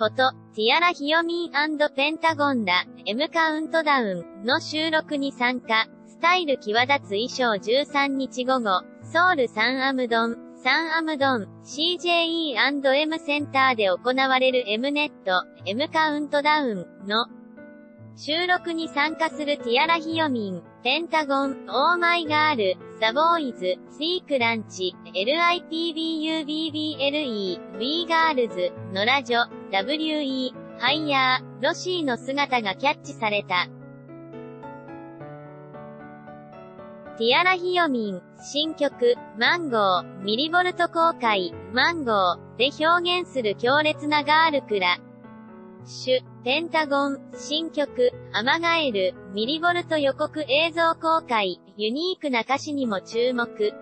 こと、ティアラヒヨミーペンタゴンら、M カウントダウンの収録に参加、スタイル際立つ衣装13日午後、ソウルサンアムドン、サンアムドン、CJE&M センターで行われる M ネット、M カウントダウンの収録に参加するティアラヒヨミン、ペンタゴン、オーマイガール、ザボーイズ、シークランチ、LIPBUBBLE、We ガールズ、ノラジョ、WE、ハイヤー、ロシーの姿がキャッチされた。ティアラヒヨミン、新曲、マンゴー、ミリボルト公開、マンゴー、で表現する強烈なガールクラ。シュ、ペンタゴン、新曲、アマガエル、ミリボルト予告映像公開、ユニークな歌詞にも注目。